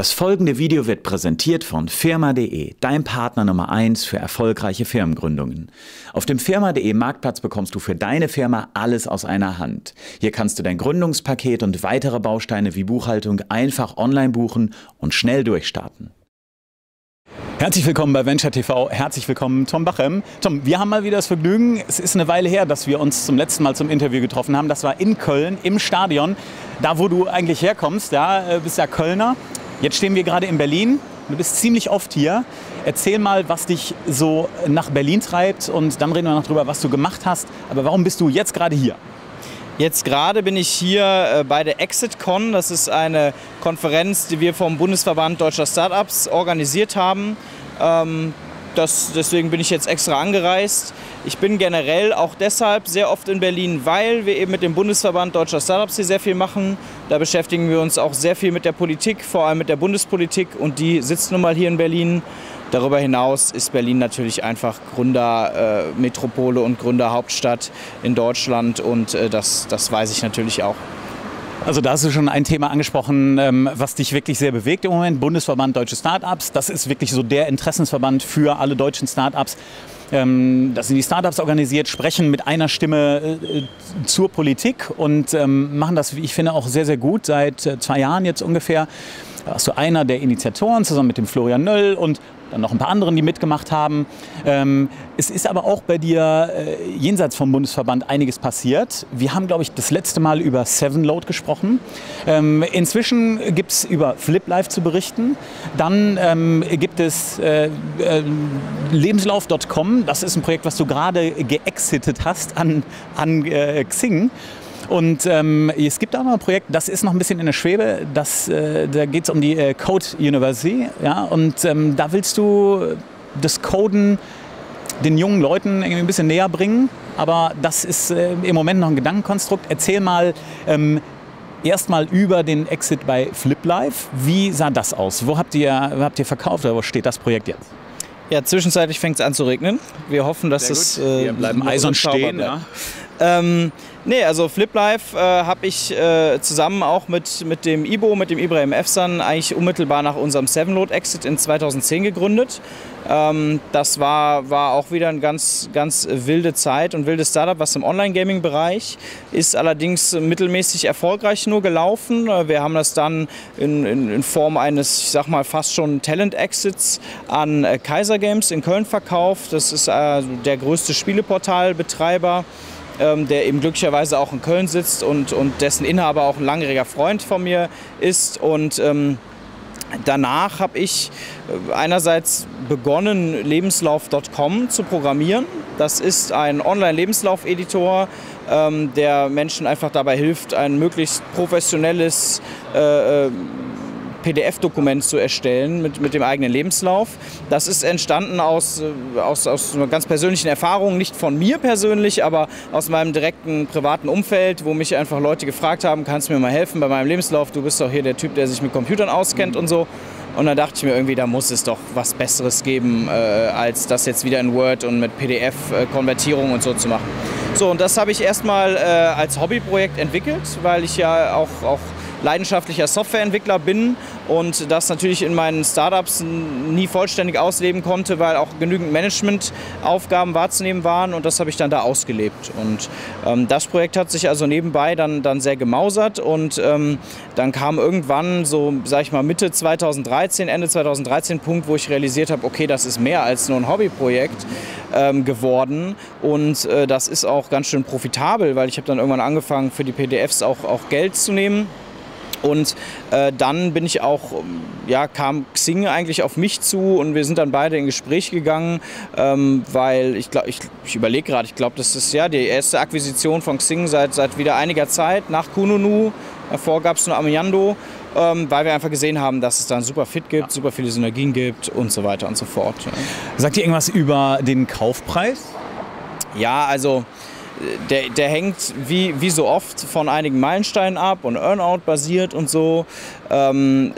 Das folgende Video wird präsentiert von firma.de, dein Partner Nummer 1 für erfolgreiche Firmengründungen. Auf dem firma.de Marktplatz bekommst du für deine Firma alles aus einer Hand. Hier kannst du dein Gründungspaket und weitere Bausteine wie Buchhaltung einfach online buchen und schnell durchstarten. Herzlich willkommen bei Venture TV. Herzlich willkommen, Tom Bachem. Tom, wir haben mal wieder das Vergnügen. Es ist eine Weile her, dass wir uns zum letzten Mal zum Interview getroffen haben. Das war in Köln, im Stadion. Da, wo du eigentlich herkommst, ja, bist ja Kölner. Jetzt stehen wir gerade in Berlin. Du bist ziemlich oft hier. Erzähl mal, was dich so nach Berlin treibt und dann reden wir noch drüber, was du gemacht hast. Aber warum bist du jetzt gerade hier? Jetzt gerade bin ich hier äh, bei der ExitCon. Das ist eine Konferenz, die wir vom Bundesverband Deutscher Startups organisiert haben. Das, deswegen bin ich jetzt extra angereist. Ich bin generell auch deshalb sehr oft in Berlin, weil wir eben mit dem Bundesverband Deutscher Startups hier sehr viel machen. Da beschäftigen wir uns auch sehr viel mit der Politik, vor allem mit der Bundespolitik und die sitzt nun mal hier in Berlin. Darüber hinaus ist Berlin natürlich einfach Gründermetropole äh, und Gründerhauptstadt in Deutschland und äh, das, das weiß ich natürlich auch. Also da hast du schon ein Thema angesprochen, ähm, was dich wirklich sehr bewegt im Moment. Bundesverband Deutsche Startups. Das ist wirklich so der Interessensverband für alle deutschen Startups. Ähm, das sind die Startups organisiert, sprechen mit einer Stimme äh, zur Politik und ähm, machen das, wie ich finde, auch sehr, sehr gut. Seit äh, zwei Jahren jetzt ungefähr warst du einer der Initiatoren zusammen mit dem Florian Nöll und dann noch ein paar anderen, die mitgemacht haben. Ähm, es ist aber auch bei dir äh, jenseits vom Bundesverband einiges passiert. Wir haben, glaube ich, das letzte Mal über Sevenload gesprochen. Ähm, inzwischen gibt es über FlipLife zu berichten. Dann ähm, gibt es äh, äh, lebenslauf.com. Das ist ein Projekt, was du gerade geexitet hast an, an äh, Xing. Und ähm, es gibt auch noch ein Projekt, das ist noch ein bisschen in der Schwebe. Das, äh, da geht es um die äh, Code University. Ja? Und ähm, da willst du das Coden den jungen Leuten irgendwie ein bisschen näher bringen. Aber das ist äh, im Moment noch ein Gedankenkonstrukt. Erzähl mal ähm, erstmal über den Exit bei FlipLife. Wie sah das aus? Wo habt ihr, habt ihr verkauft oder wo steht das Projekt jetzt? Ja, zwischenzeitlich fängt es an zu regnen. Wir hoffen, dass es. Äh, Wir bleiben eisern stehen. Ja. Ähm, Nee, also FlipLife äh, habe ich äh, zusammen auch mit, mit dem Ibo, mit dem Ibrahim Efsan, eigentlich unmittelbar nach unserem Sevenload-Exit in 2010 gegründet. Ähm, das war, war auch wieder eine ganz, ganz wilde Zeit und wildes Startup, was im Online-Gaming-Bereich ist allerdings mittelmäßig erfolgreich nur gelaufen. Äh, wir haben das dann in, in, in Form eines, ich sag mal, fast schon Talent-Exits an äh, Kaiser Games in Köln verkauft. Das ist äh, der größte Spieleportalbetreiber ähm, der eben glücklicherweise auch in Köln sitzt und, und dessen Inhaber auch ein langjähriger Freund von mir ist. Und ähm, danach habe ich äh, einerseits begonnen, lebenslauf.com zu programmieren. Das ist ein Online-Lebenslauf-Editor, ähm, der Menschen einfach dabei hilft, ein möglichst professionelles äh, äh PDF-Dokument zu erstellen mit, mit dem eigenen Lebenslauf. Das ist entstanden aus, äh, aus, aus einer ganz persönlichen Erfahrung, nicht von mir persönlich, aber aus meinem direkten privaten Umfeld, wo mich einfach Leute gefragt haben, kannst du mir mal helfen bei meinem Lebenslauf? Du bist doch hier der Typ, der sich mit Computern auskennt und so. Und dann dachte ich mir irgendwie, da muss es doch was Besseres geben, äh, als das jetzt wieder in Word und mit PDF-Konvertierung und so zu machen. So, und das habe ich erstmal äh, als Hobbyprojekt entwickelt, weil ich ja auch, auch leidenschaftlicher Softwareentwickler bin und das natürlich in meinen Startups nie vollständig ausleben konnte, weil auch genügend Managementaufgaben wahrzunehmen waren und das habe ich dann da ausgelebt. Und ähm, das Projekt hat sich also nebenbei dann, dann sehr gemausert und ähm, dann kam irgendwann so, sag ich mal, Mitte 2013, Ende 2013 Punkt, wo ich realisiert habe, okay, das ist mehr als nur ein Hobbyprojekt ähm, geworden und äh, das ist auch ganz schön profitabel, weil ich habe dann irgendwann angefangen, für die PDFs auch, auch Geld zu nehmen. Und äh, dann bin ich auch, ja, kam Xing eigentlich auf mich zu und wir sind dann beide in Gespräch gegangen, ähm, weil ich glaube, ich, ich überlege gerade, ich glaube, das ist ja die erste Akquisition von Xing seit, seit wieder einiger Zeit, nach Kununu. Davor gab es nur Amiando, ähm, weil wir einfach gesehen haben, dass es da einen super Fit gibt, ja. super viele Synergien gibt und so weiter und so fort. Ja. Sagt ihr irgendwas über den Kaufpreis? Ja, also der, der hängt wie, wie so oft von einigen Meilensteinen ab und Earnout basiert und so. Ähm,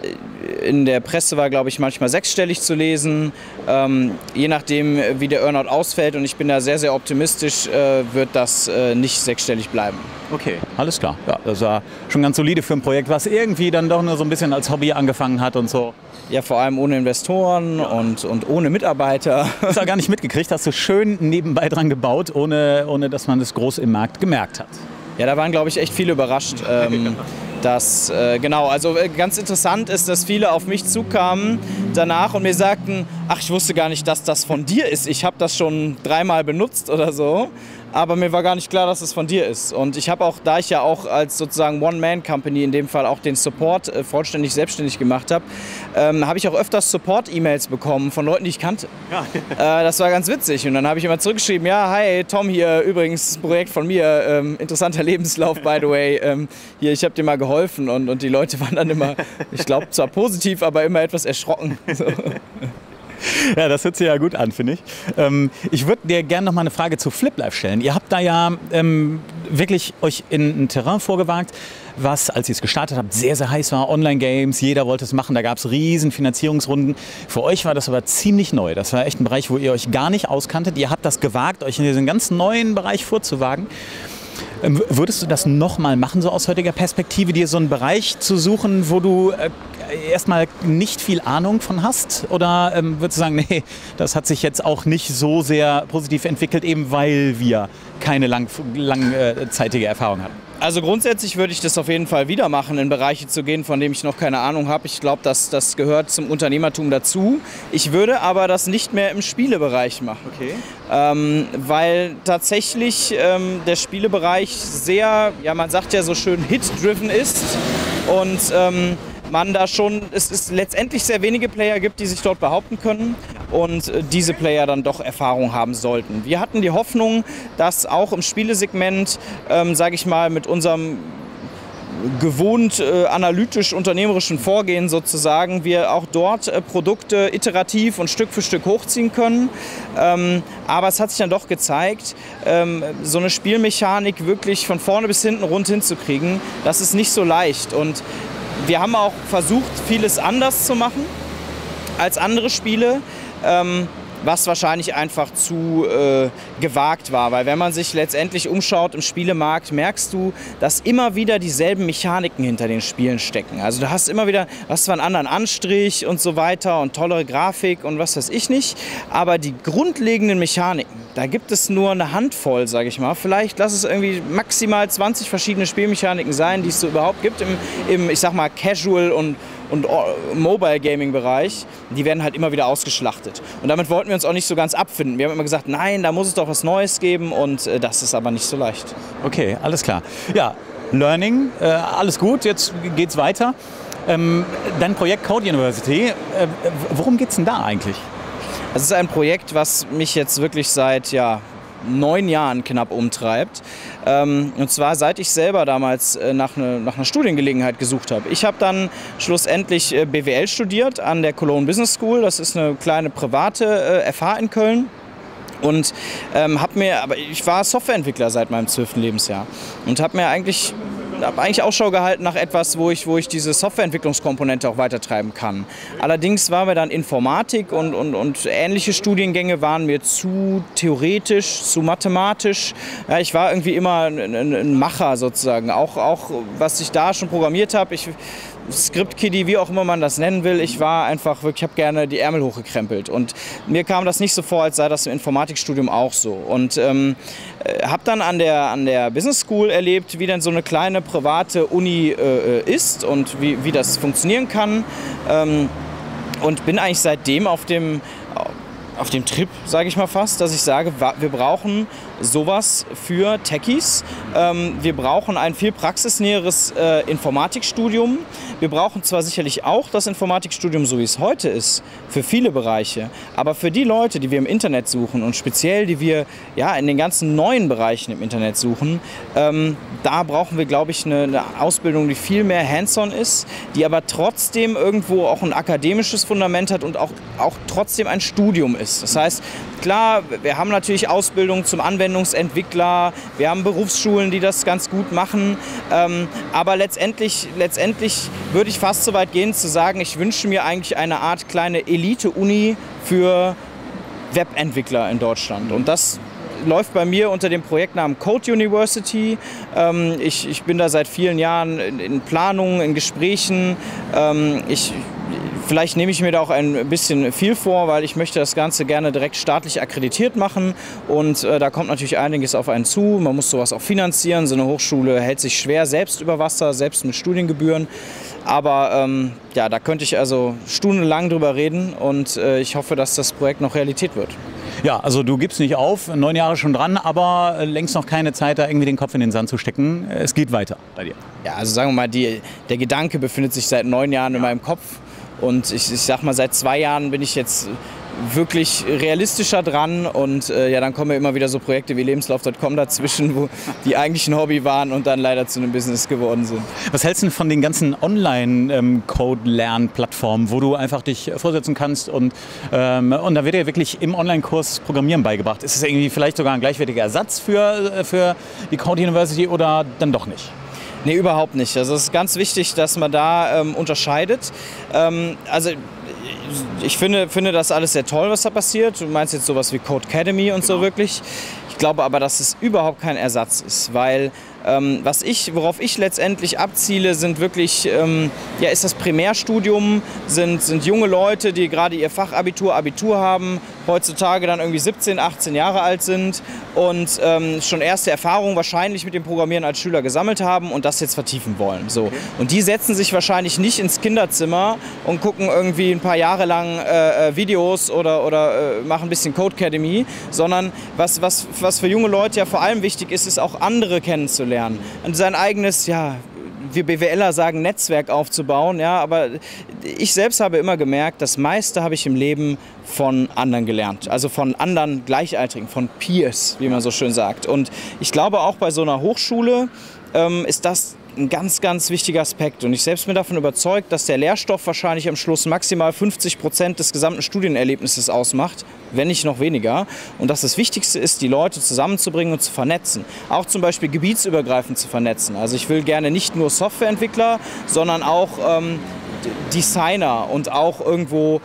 in der Presse war, glaube ich, manchmal sechsstellig zu lesen. Ähm, je nachdem, wie der Earnout ausfällt, und ich bin da sehr, sehr optimistisch, äh, wird das äh, nicht sechsstellig bleiben. Okay, alles klar. Ja, das war schon ganz solide für ein Projekt, was irgendwie dann doch nur so ein bisschen als Hobby angefangen hat und so. Ja, vor allem ohne Investoren ja. und, und ohne Mitarbeiter. Das war gar nicht mitgekriegt, hast du schön nebenbei dran gebaut, ohne, ohne dass man es groß im Markt gemerkt hat. Ja, da waren, glaube ich, echt viele überrascht. Ähm, dass, äh, genau, also äh, ganz interessant ist, dass viele auf mich zukamen danach und mir sagten, ach, ich wusste gar nicht, dass das von dir ist. Ich habe das schon dreimal benutzt oder so aber mir war gar nicht klar, dass es von dir ist. Und ich habe auch, da ich ja auch als sozusagen One-Man-Company in dem Fall auch den Support äh, vollständig selbstständig gemacht habe, ähm, habe ich auch öfters Support-E-Mails bekommen von Leuten, die ich kannte. Ja. Äh, das war ganz witzig. Und dann habe ich immer zurückgeschrieben, ja, hi, Tom hier, übrigens Projekt von mir, ähm, interessanter Lebenslauf, by the way. Ähm, hier, ich habe dir mal geholfen. Und, und die Leute waren dann immer, ich glaube zwar positiv, aber immer etwas erschrocken. So. ja, das hört sich ja gut an, finde ich. Ähm, ich würde dir gerne noch mal eine Frage zu FlipLife stellen. Ihr habt da ja ähm, wirklich euch in ein Terrain vorgewagt, was, als ihr es gestartet habt, sehr, sehr heiß war. Online-Games, jeder wollte es machen, da gab es riesen Finanzierungsrunden. Für euch war das aber ziemlich neu. Das war echt ein Bereich, wo ihr euch gar nicht auskanntet. Ihr habt das gewagt, euch in diesen ganz neuen Bereich vorzuwagen. Ähm, würdest du das nochmal machen, so aus heutiger Perspektive, dir so einen Bereich zu suchen, wo du äh, erstmal nicht viel Ahnung von hast? Oder ähm, würdest du sagen, nee, das hat sich jetzt auch nicht so sehr positiv entwickelt, eben weil wir keine lang, langzeitige Erfahrung hatten? Also grundsätzlich würde ich das auf jeden Fall wieder machen, in Bereiche zu gehen, von denen ich noch keine Ahnung habe. Ich glaube, das, das gehört zum Unternehmertum dazu. Ich würde aber das nicht mehr im Spielebereich machen. Okay. Ähm, weil tatsächlich ähm, der Spielebereich sehr, ja man sagt ja so schön, hit-driven ist. Und ähm, man da schon, es ist letztendlich sehr wenige Player gibt, die sich dort behaupten können und äh, diese Player dann doch Erfahrung haben sollten. Wir hatten die Hoffnung, dass auch im Spielesegment, ähm, sage ich mal, mit unserem gewohnt äh, analytisch-unternehmerischen Vorgehen sozusagen, wir auch dort äh, Produkte iterativ und Stück für Stück hochziehen können. Ähm, aber es hat sich dann doch gezeigt, ähm, so eine Spielmechanik wirklich von vorne bis hinten rund hinzukriegen, das ist nicht so leicht. Und wir haben auch versucht, vieles anders zu machen als andere Spiele. Ähm, was wahrscheinlich einfach zu äh, gewagt war. Weil wenn man sich letztendlich umschaut im Spielemarkt, merkst du, dass immer wieder dieselben Mechaniken hinter den Spielen stecken. Also du hast immer wieder, hast zwar einen anderen Anstrich und so weiter und tollere Grafik und was weiß ich nicht, aber die grundlegenden Mechaniken, da gibt es nur eine Handvoll, sage ich mal. Vielleicht lass es irgendwie maximal 20 verschiedene Spielmechaniken sein, die es so überhaupt gibt im, im ich sag mal, Casual und und Mobile Gaming Bereich, die werden halt immer wieder ausgeschlachtet. Und damit wollten wir uns auch nicht so ganz abfinden. Wir haben immer gesagt, nein, da muss es doch was Neues geben und äh, das ist aber nicht so leicht. Okay, alles klar. Ja, Learning, äh, alles gut, jetzt geht's weiter. Ähm, dein Projekt Code University, äh, worum geht's denn da eigentlich? Es ist ein Projekt, was mich jetzt wirklich seit ja, neun Jahren knapp umtreibt. Ähm, und zwar seit ich selber damals äh, nach, ne, nach einer Studiengelegenheit gesucht habe. Ich habe dann schlussendlich äh, BWL studiert an der Cologne Business School. Das ist eine kleine private äh, FH in Köln und ähm, habe mir, aber ich war Softwareentwickler seit meinem zwölften Lebensjahr und habe mir eigentlich habe eigentlich Ausschau gehalten nach etwas, wo ich, wo ich diese Softwareentwicklungskomponente auch weitertreiben kann. Allerdings war mir dann Informatik und, und, und ähnliche Studiengänge waren mir zu theoretisch, zu mathematisch. Ja, ich war irgendwie immer ein, ein, ein Macher sozusagen. Auch, auch was ich da schon programmiert habe. Script-Kiddie, wie auch immer man das nennen will. Ich war einfach wirklich, ich habe gerne die Ärmel hochgekrempelt. Und mir kam das nicht so vor, als sei das im Informatikstudium auch so. Und ähm, äh, habe dann an der, an der Business School erlebt, wie denn so eine kleine private Uni äh, äh ist und wie, wie das funktionieren kann. Ähm, und bin eigentlich seitdem auf dem, auf dem Trip, sage ich mal fast, dass ich sage, wir brauchen sowas für Techies. Ähm, wir brauchen ein viel praxisnäheres äh, Informatikstudium. Wir brauchen zwar sicherlich auch das Informatikstudium, so wie es heute ist, für viele Bereiche, aber für die Leute, die wir im Internet suchen und speziell die wir ja, in den ganzen neuen Bereichen im Internet suchen, ähm, da brauchen wir, glaube ich, eine, eine Ausbildung, die viel mehr hands-on ist, die aber trotzdem irgendwo auch ein akademisches Fundament hat und auch, auch trotzdem ein Studium ist. Ist. Das heißt, klar, wir haben natürlich Ausbildung zum Anwendungsentwickler, wir haben Berufsschulen, die das ganz gut machen, ähm, aber letztendlich, letztendlich würde ich fast so weit gehen zu sagen, ich wünsche mir eigentlich eine Art kleine Elite-Uni für Webentwickler in Deutschland. Und das läuft bei mir unter dem Projektnamen Code University. Ähm, ich, ich bin da seit vielen Jahren in, in Planungen, in Gesprächen. Ähm, ich, Vielleicht nehme ich mir da auch ein bisschen viel vor, weil ich möchte das Ganze gerne direkt staatlich akkreditiert machen und äh, da kommt natürlich einiges auf einen zu. Man muss sowas auch finanzieren. So eine Hochschule hält sich schwer selbst über Wasser, selbst mit Studiengebühren. Aber ähm, ja, da könnte ich also stundenlang drüber reden und äh, ich hoffe, dass das Projekt noch Realität wird. Ja, also du gibst nicht auf, neun Jahre schon dran, aber äh, längst noch keine Zeit, da irgendwie den Kopf in den Sand zu stecken. Es geht weiter bei dir. Ja, also sagen wir mal, die, der Gedanke befindet sich seit neun Jahren ja. in meinem Kopf. Und ich, ich sag mal, seit zwei Jahren bin ich jetzt wirklich realistischer dran und äh, ja, dann kommen ja immer wieder so Projekte wie Lebenslauf.com dazwischen, wo die eigentlich ein Hobby waren und dann leider zu einem Business geworden sind. Was hältst du von den ganzen Online-Code-Lernplattformen, wo du einfach dich vorsetzen kannst und, ähm, und da wird dir wirklich im Online-Kurs Programmieren beigebracht? Ist es irgendwie vielleicht sogar ein gleichwertiger Ersatz für, äh, für die Code University oder dann doch nicht? Nee, überhaupt nicht. Also es ist ganz wichtig, dass man da ähm, unterscheidet. Ähm, also ich finde, finde das alles sehr toll, was da passiert. Du meinst jetzt sowas wie Code Academy und genau. so wirklich. Ich glaube aber, dass es überhaupt kein Ersatz ist, weil ähm, was ich, worauf ich letztendlich abziele, sind wirklich, ähm, ja, ist das Primärstudium, sind, sind junge Leute, die gerade ihr Fachabitur, Abitur haben, heutzutage dann irgendwie 17, 18 Jahre alt sind und ähm, schon erste Erfahrungen wahrscheinlich mit dem Programmieren als Schüler gesammelt haben und das jetzt vertiefen wollen. So. Okay. Und die setzen sich wahrscheinlich nicht ins Kinderzimmer und gucken irgendwie ein paar Jahre lang äh, äh Videos oder, oder äh, machen ein bisschen Code Academy, sondern was, was, was für junge Leute ja vor allem wichtig ist, ist auch andere kennenzulernen lernen. Und sein eigenes, ja, wir BWLer sagen, Netzwerk aufzubauen. Ja, aber ich selbst habe immer gemerkt, das meiste habe ich im Leben von anderen gelernt. Also von anderen Gleichaltrigen, von Peers, wie man so schön sagt. Und ich glaube auch bei so einer Hochschule ähm, ist das ein ganz, ganz wichtiger Aspekt. Und ich selbst bin davon überzeugt, dass der Lehrstoff wahrscheinlich am Schluss maximal 50 Prozent des gesamten Studienerlebnisses ausmacht, wenn nicht noch weniger. Und dass das Wichtigste ist, die Leute zusammenzubringen und zu vernetzen. Auch zum Beispiel gebietsübergreifend zu vernetzen. Also ich will gerne nicht nur Softwareentwickler, sondern auch ähm, Designer und auch irgendwo äh,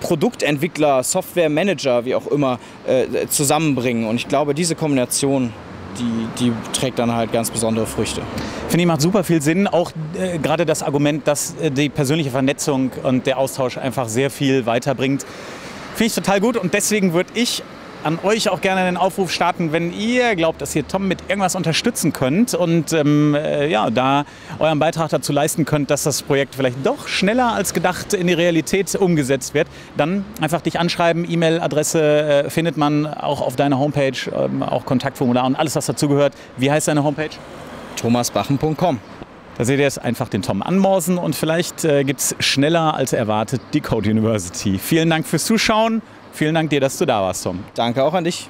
Produktentwickler, Softwaremanager, wie auch immer, äh, zusammenbringen. Und ich glaube, diese Kombination die, die trägt dann halt ganz besondere Früchte. Finde ich macht super viel Sinn. Auch äh, gerade das Argument, dass äh, die persönliche Vernetzung und der Austausch einfach sehr viel weiterbringt. Finde ich total gut und deswegen würde ich an euch auch gerne einen Aufruf starten, wenn ihr glaubt, dass ihr Tom mit irgendwas unterstützen könnt und ähm, äh, ja, da euren Beitrag dazu leisten könnt, dass das Projekt vielleicht doch schneller als gedacht in die Realität umgesetzt wird, dann einfach dich anschreiben. E-Mail-Adresse äh, findet man auch auf deiner Homepage, ähm, auch Kontaktformular und alles, was dazugehört. Wie heißt deine Homepage? thomasbachen.com. Da seht ihr es einfach den Tom anmorsen und vielleicht äh, gibt es schneller als erwartet die Code University. Vielen Dank fürs Zuschauen. Vielen Dank dir, dass du da warst, Tom. Danke auch an dich.